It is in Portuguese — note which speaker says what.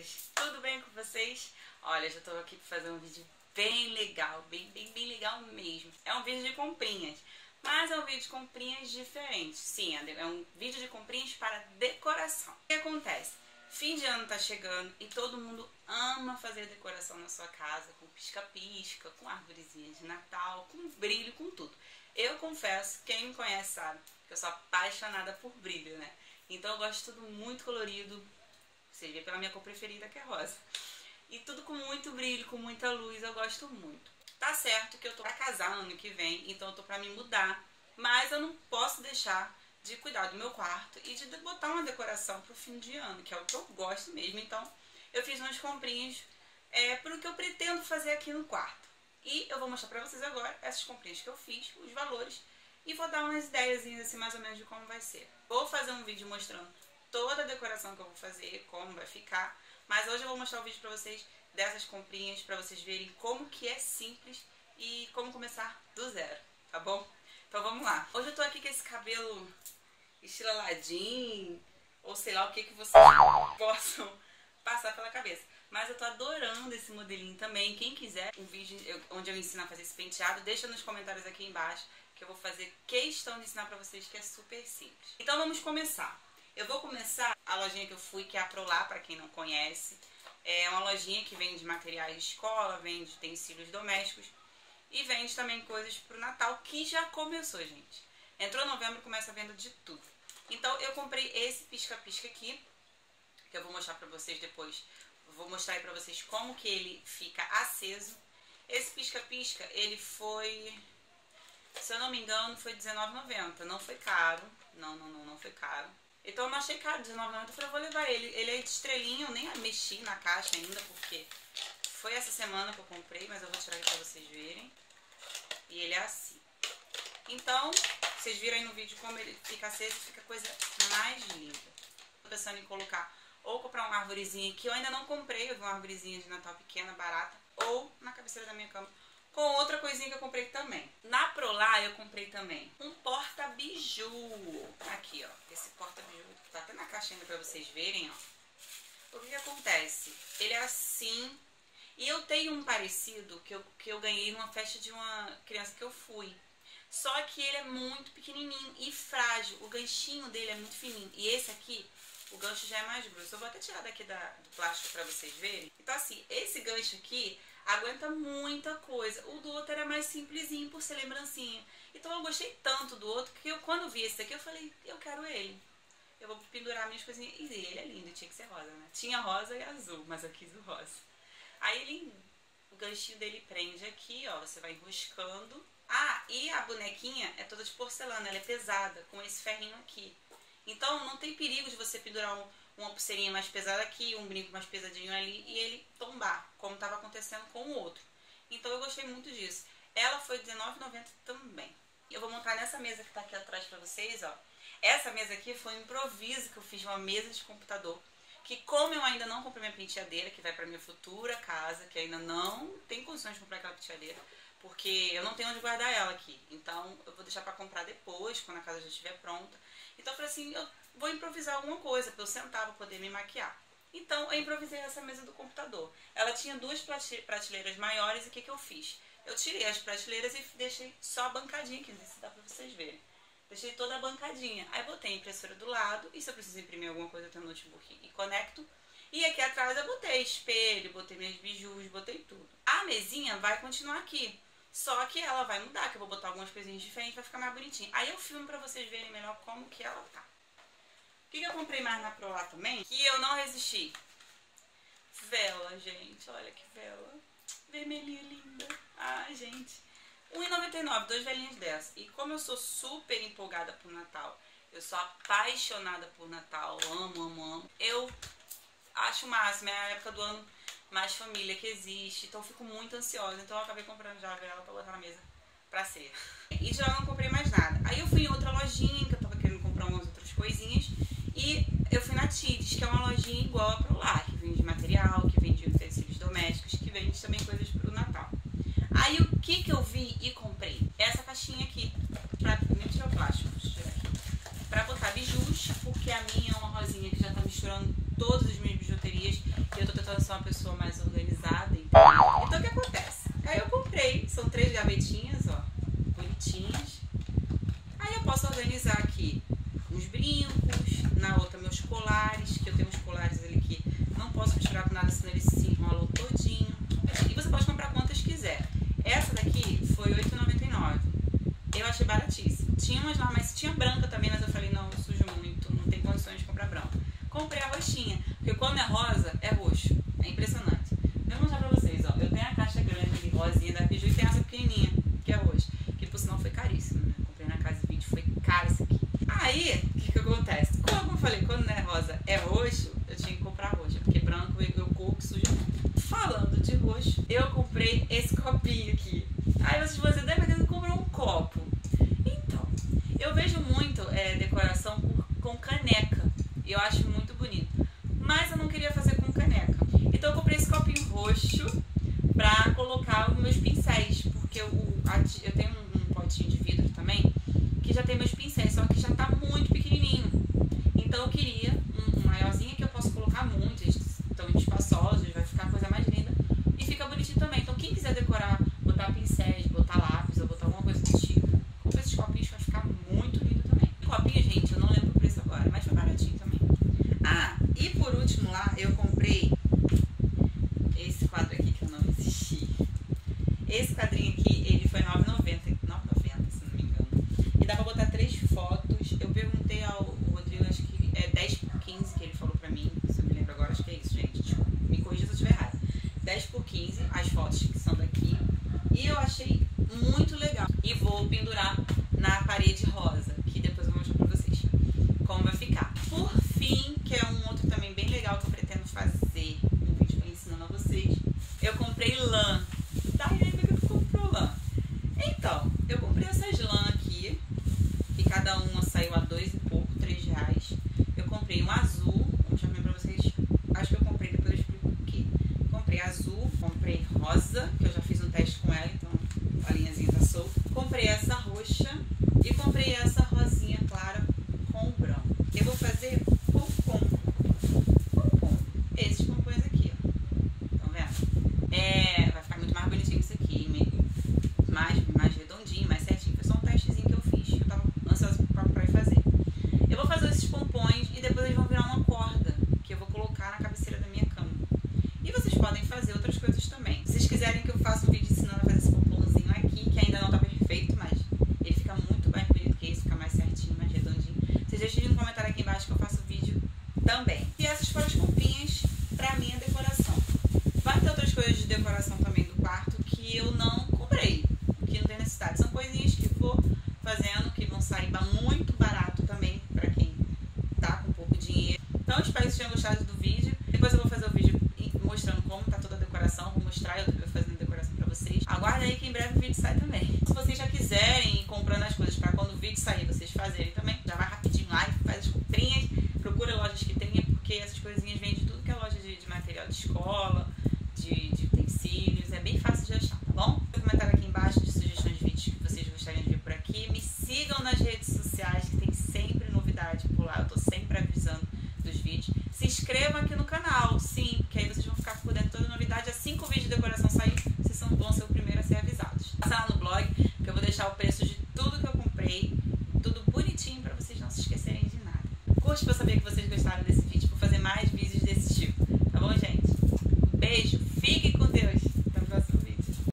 Speaker 1: lindas! Tudo bem com vocês? Olha, já tô aqui para fazer um vídeo bem legal, bem, bem, bem legal mesmo. É um vídeo de comprinhas, mas é um vídeo de comprinhas diferente. Sim, é um vídeo de comprinhas para decoração. O que acontece? Fim de ano tá chegando e todo mundo ama fazer decoração na sua casa com pisca-pisca, com árvorezinha de Natal, com brilho, com tudo. Eu confesso, quem me conhece sabe que eu sou apaixonada por brilho, né? Então eu gosto de tudo muito colorido, vê pela minha cor preferida que é rosa. E tudo com muito brilho, com muita luz, eu gosto muito. Tá certo que eu tô pra casar ano que vem, então eu tô pra me mudar, mas eu não posso deixar de cuidar do meu quarto e de botar uma decoração pro fim de ano, que é o que eu gosto mesmo. Então eu fiz umas comprinhas é, pro que eu pretendo fazer aqui no quarto. E eu vou mostrar pra vocês agora essas comprinhas que eu fiz, os valores, e vou dar umas ideias assim mais ou menos de como vai ser. Vou fazer um vídeo mostrando toda a decoração que eu vou fazer, como vai ficar. Mas hoje eu vou mostrar o um vídeo pra vocês dessas comprinhas, pra vocês verem como que é simples e como começar do zero, tá bom? Então vamos lá. Hoje eu tô aqui com esse cabelo estilo Aladdin, ou sei lá o que que vocês possam passar pela cabeça. Mas eu tô adorando esse modelinho também. Quem quiser um vídeo onde eu ensino a fazer esse penteado, deixa nos comentários aqui embaixo que eu vou fazer questão de ensinar pra vocês que é super simples. Então vamos começar. Eu vou começar a lojinha que eu fui, que é a Prolá, para quem não conhece. É uma lojinha que vende materiais de escola, vende utensílios domésticos e vende também coisas para o Natal, que já começou, gente. Entrou novembro, começa a venda de tudo. Então eu comprei esse pisca-pisca aqui, que eu vou mostrar para vocês depois. Vou mostrar aí para vocês como que ele fica aceso. Esse pisca-pisca, ele foi, se eu não me engano, foi R$19,90. Não foi caro, não, não, não, não foi caro. Então eu não achei caro, R$19,90. Eu falei, eu vou levar ele. Ele é de estrelinha, eu nem mexi na caixa ainda, porque foi essa semana que eu comprei, mas eu vou tirar aqui pra vocês verem. E ele é assim. Então, vocês viram aí no vídeo como ele fica aceso, fica a coisa mais linda. Tô pensando em colocar, ou comprar uma árvorezinha que eu ainda não comprei, eu vi uma árvorezinha de Natal pequena, barata, ou na cabeceira da minha cama com outra coisinha que eu comprei também. Na Prolar eu comprei também um porta-biju. Aqui, ó. Esse porta-biju tá até na caixa ainda pra vocês verem, ó. O que, que acontece? Ele é assim. E eu tenho um parecido que eu, que eu ganhei numa festa de uma criança que eu fui. Só que ele é muito pequenininho e frágil. O ganchinho dele é muito fininho. E esse aqui, o gancho já é mais grosso. Eu vou até tirar daqui da, do plástico pra vocês verem. Então assim, esse gancho aqui aguenta muita coisa. O do outro era mais simplesinho por ser lembrancinha. Então eu gostei tanto do outro que eu, quando vi esse aqui eu falei, eu quero ele. Eu vou pendurar minhas coisinhas. E ele é lindo, tinha que ser rosa, né? Tinha rosa e azul, mas eu quis o rosa. Aí ele, o ganchinho dele prende aqui, ó. Você vai enroscando. Ah, e a bonequinha é toda de porcelana, ela é pesada, com esse ferrinho aqui. Então não tem perigo de você pendurar um, uma pulseirinha mais pesada aqui, um brinco mais pesadinho ali e ele tombar, como estava acontecendo com o outro. Então eu gostei muito disso. Ela foi R$19,90 também. Eu vou montar nessa mesa que está aqui atrás para vocês, ó. Essa mesa aqui foi um improviso que eu fiz uma mesa de computador. Que como eu ainda não comprei minha penteadeira, que vai para minha futura casa, que ainda não tem condições de comprar aquela penteadeira, porque eu não tenho onde guardar ela aqui. Então eu vou deixar para comprar depois, quando a casa já estiver pronta. Então eu falei assim, eu vou improvisar alguma coisa para eu sentar para poder me maquiar. Então eu improvisei essa mesa do computador. Ela tinha duas prateleiras maiores e o que, que eu fiz? Eu tirei as prateleiras e deixei só a bancadinha aqui, não sei se dá para vocês verem. Deixei toda a bancadinha. Aí botei a impressora do lado e se eu preciso imprimir alguma coisa eu tenho no notebook e conecto. E aqui atrás eu botei espelho, botei minhas bijus, botei tudo. A mesinha vai continuar aqui. Só que ela vai mudar, que eu vou botar algumas coisinhas diferentes, vai ficar mais bonitinha. Aí eu filmo pra vocês verem melhor como que ela tá. O que, que eu comprei mais na Prolá também? Que eu não resisti. Vela, gente. Olha que vela. Vermelhinha linda. Ai, gente. R$1,99, duas velinhas dessas. E como eu sou super empolgada por Natal, eu sou apaixonada por Natal, amo, amo, amo. Eu acho o máximo, é a época do ano mais família que existe. Então eu fico muito ansiosa. Então eu acabei comprando já a vela pra botar na mesa pra ser. E já não comprei mais nada. Aí eu fui em outra lojinha, que eu tava querendo comprar umas outras coisinhas. E eu fui na Tides, que é uma lojinha igual a pro lar, que vende material, que vende utensílios domésticos, que vende também coisas pro Natal. Aí o que que eu vi e comprei? Essa caixinha aqui, pra nem tirar o plástico, pra botar bijus, porque a minha é uma rosinha que já tá misturando todas as minhas bijuterias e eu tô eu sou uma pessoa mais organizada, entendeu? Então o que acontece? Aí eu comprei, são três gavetinhas, ó, Aí eu posso organizar aqui uns brincos, na outra meus colares, que eu tenho uns colares ali que não posso misturar com nada, senão eles se enrolam todinho. E você pode comprar quantas quiser. Essa daqui foi R$ 8,99. Eu achei baratíssimo. Tinha umas lá, mas tinha branca também, mas eu falei, não, sujo muito, não tem condições de comprar branca. Comprei a roxinha, porque quando é rosa, é roxo. É impressionante. Eu vou mostrar pra vocês, ó. Eu tenho a caixa grande, rosinha da Piju e tem essa pequenininha, que é roxa. Que por sinal foi caríssimo, né? Comprei na casa de vídeo, foi caro isso aqui. Aí, o que que acontece? Como eu falei, quando não é rosa, é roxo, eu tinha que comprar roxa, porque branco eu corro que suja. Falando de roxo, eu comprei esse copinho aqui. Aí vocês vão dizer, deve ter comprou um copo. Então, eu vejo muito é, decoração com caneca. Eu acho muito bonito. Mas eu não queria fazer com caneca. Então eu comprei esse copinho roxo pra colocar os meus pincéis. Porque eu, eu tenho um, um potinho de vidro também que já tem meus pincéis, só que já tá muito pequenininho. Então eu queria um, um maiorzinho que eu posso colocar muito, eles estão espaçosos, vai ficar a coisa mais linda. E fica bonitinho também. Então quem quiser decorar, botar pincéis, botar lápis ou botar alguma coisa do tipo, compra esses copinhos, vai ficar muito lindo também. Copinho, gente, eu não lembro o preço agora, mas foi baratinho também. Ah, e por último lá, eu comprei esse quadro aqui que eu não resisti. Esse quadrinho aqui, ele foi R$ 9,90, 9,90 se não me engano. E dá pra botar três fotos. Eu perguntei ao Rodrigo, acho que é 10 por 15 que ele falou pra mim. Se eu me lembro agora, acho que é isso, gente. Me corrija se eu estiver errado. 10 por 15, as fotos que são daqui. E eu achei muito legal. E vou pendurar na parede rosa, que depois eu vou mostrar pra vocês como vai ficar. Por fim, que é um outro também bem legal que eu pretendo fazer, um vídeo ensinando a vocês, eu comprei lã. Tá, e aí, por que tu comprou lã? Então, eu comprei essas lã aqui, que cada uma saiu a dois e pouco, três reais. Eu comprei um azul, vou mostrar pra vocês. Acho que eu comprei, depois eu explico o que. Comprei azul, comprei rosa, que eu já fiz um teste com ela, então a linhazinha tá solta. Comprei essa roxa e comprei essa rosinha clara com o branco. Eu vou fazer pompom. Pompom. Esses pompons aqui, ó. Estão vendo? É, vai ficar muito mais bonitinho que isso aqui. me- Mais, mais redondinho, mais certinho. Foi só um testezinho que eu fiz. Eu tava ansiosa pra comprar e fazer. Eu vou fazer esses pompons e depois eles vão virar uma corda que eu vou colocar na cabeceira da minha cama. E vocês podem fazer outras coisas também. Se vocês quiserem que eu faça um vídeo ensinando a fazer esse pomponzinho aqui, que ainda não tá perfeito, mas ele fica muito mais bonito que esse, fica mais certinho, mais redondinho. Vocês deixem no comentário aqui embaixo que eu faço vídeo também. E essas foram as comprinhas pra minha decoração. Vai ter outras coisas de decoração também do quarto que eu não comprei, que não tem necessidade. São coisinhas que vou fazendo, que vão sair muito barato também pra quem tá com pouco dinheiro. Então espero que vocês tenham gostado do vídeo. Depois eu vou fazer o vídeo mostrando como tá toda a decoração. Vou mostrar eu fazendo a decoração pra vocês. Aguardem aí que em breve o vídeo sai também. Se vocês já quiserem ir comprando as coisas pra quando o vídeo sair, vocês fazerem também, já vai rapidinho lá e faz as comprinhas. Procura lojas que tenha, porque essas coisinhas vêm de tudo que é loja de, de material de escola,